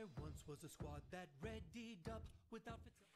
There once was a squad that readied up with outfits.